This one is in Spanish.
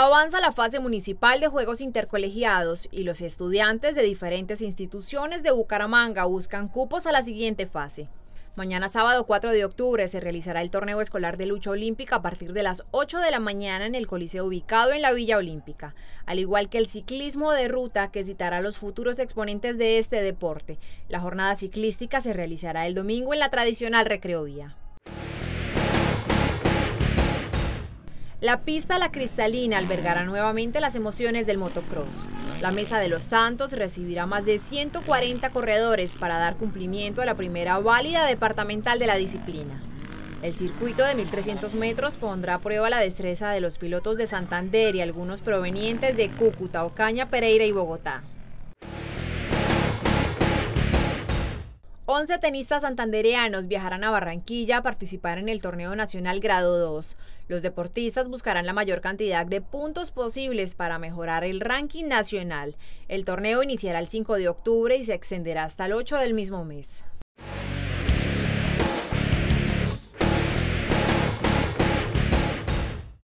Avanza la fase municipal de Juegos Intercolegiados y los estudiantes de diferentes instituciones de Bucaramanga buscan cupos a la siguiente fase. Mañana sábado 4 de octubre se realizará el torneo escolar de lucha olímpica a partir de las 8 de la mañana en el coliseo ubicado en la Villa Olímpica, al igual que el ciclismo de ruta que citará a los futuros exponentes de este deporte. La jornada ciclística se realizará el domingo en la tradicional Recreovía. La pista La Cristalina albergará nuevamente las emociones del motocross. La Mesa de los Santos recibirá más de 140 corredores para dar cumplimiento a la primera válida departamental de la disciplina. El circuito de 1.300 metros pondrá a prueba la destreza de los pilotos de Santander y algunos provenientes de Cúcuta, Ocaña, Pereira y Bogotá. 11 tenistas santandereanos viajarán a Barranquilla a participar en el torneo nacional grado 2. Los deportistas buscarán la mayor cantidad de puntos posibles para mejorar el ranking nacional. El torneo iniciará el 5 de octubre y se extenderá hasta el 8 del mismo mes.